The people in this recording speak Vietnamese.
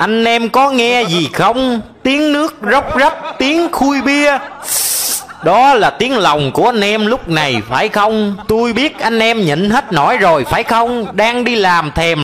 Anh em có nghe gì không? Tiếng nước róc rách, tiếng khui bia. Đó là tiếng lòng của anh em lúc này phải không? Tôi biết anh em nhịn hết nổi rồi phải không? Đang đi làm thèm